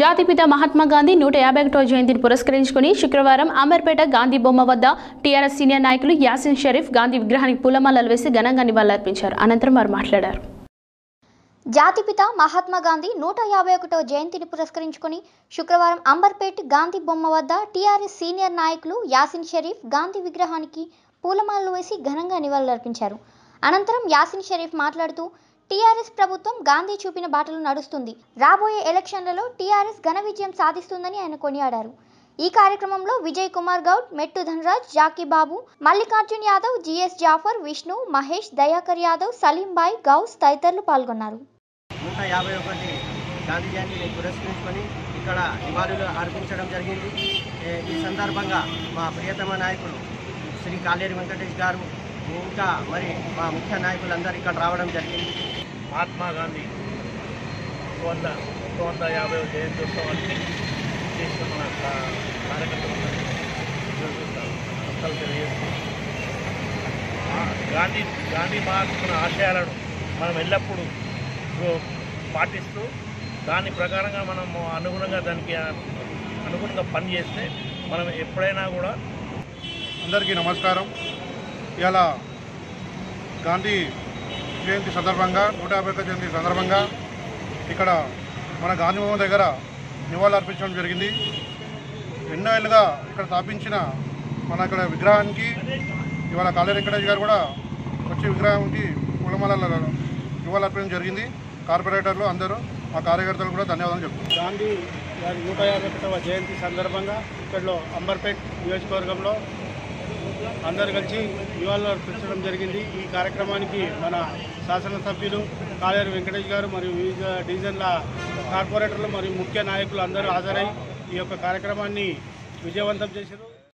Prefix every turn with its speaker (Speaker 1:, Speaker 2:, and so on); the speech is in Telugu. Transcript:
Speaker 1: జాతిపిత మహాత్మా గాంధీ నూట యాభై ఒకటో జయంతిని పురస్కరించుకుని శుక్రవారం అమర్పేట గాంధీ బొమ్మ వద్ద టీఆర్ఎస్ సీనియర్ నాయకులు యాసిన్ షరీఫ్ గాంధీ విగ్రహానికి పూలమాలలు వేసి ఘనంగా నివాళులర్పించారు. అనంతరం వారు మాట్లాడారు.
Speaker 2: జాతిపిత మహాత్మా గాంధీ నూట యాభై ఒకటో జయంతిని పురస్కరించుకొని శుక్రవారం అంబర్పేట్ గాంధీ బొమ్మ వద్ద టీఆర్ఎస్ సీనియర్ నాయకులు యాసిన్ షరీఫ్ గాంధీ విగ్రహానికి పూలమాలలు వేసి ఘనంగా నివాళులర్పించారు. అనంతరం యాసిన్ షరీఫ్ మాట్లాడుతూ టీఆర్ఎస్ ప్రభుత్వం గాంధీ చూపిన బాటలు నడుస్తుంది. రాబోయే ఎలక్షన్లలో టీఆర్ఎస్ ఘన విజయం సాధిస్తుందని ఆయన కొనియాడారు. ఈ కార్యక్రమంలో విజయ్ కుమార్ గౌడ్ మెట్టు ధనరాజ్ జాకీ బాబు మల్లికార్జున్ యాదవ్ జిఎస్ జాఫర్ విష్ణు మహేష్ దయాకర్ యాదవ్ సలీంబాయ్ గౌస్ తదితరులు పాల్గొన్నారు.
Speaker 3: నూట యాభై ఒకటి గాంధీ జయంతిని పురస్కరించుకొని ఇక్కడ నివాళులు అర్పించడం జరిగింది. ఈ సందర్భంగా మా ప్రియతమ నాయకులు శ్రీ కాలేరు వెంకటేష్ గారు ఇంకా మరి మా ముఖ్య నాయకులందరూ ఇక్కడ రావడం జరిగింది.
Speaker 4: మహాత్మా గాంధీ వంద వంద యాభై జయంత్యోత్సవానికి చేసిన మన కా- కార్యకర్తలందరికీ నమస్కారాలు తెలియజేస్తున్నాం గాంధీ గాంధీ మహాత్ముల ఆశయాలను మనం ఎల్లప్పుడూ పాటిస్తూ దాని ప్రకారంగా మనం అనుగుణంగా దానికి అనుగుణంగా పనిచేస్తే మనం ఎప్పుడైనా కూడా
Speaker 5: అందరికీ నమస్కారం. ఇలా గాంధీ జయంతి సందర్భంగా నూట యాభై జయంతి సందర్భంగా ఇక్కడ మన గాంధీ భవన్ దగ్గర నివాళులు అర్పించడం జరిగింది. ఎన్నో ఏళ్ళుగా ఇక్కడ స్థాపించిన మన ఇక్కడ విగ్రహానికి ఇవాళ కాళీ వెంకటేష్ గారు కూడా వచ్చి విగ్రహానికి పూలమాల నివాళులు అర్పించడం జరిగింది. కార్పొరేటర్లు అందరూ మా కార్యకర్తలు కూడా ధన్యవాదాలు చెప్తున్నారు
Speaker 6: గాంధీ గారి నూట యాభై ఒకటవ జయంతి సందర్భంగా ఇక్కడలో అంబర్పేట్ నియోజకవర్గంలో అందరు కలిసి ఇవాళ అర్పించడం జరిగింది. ఈ కార్యక్రమానికి మన శాసనసభ్యులు కాలేరు వెంకటేష్ గారు మరియు వివిధ డివిజన్ల కార్పొరేటర్లు మరియు ముఖ్య నాయకులు అందరూ హాజరై ఈ యొక్క కార్యక్రమాన్ని విజయవంతం చేశారు.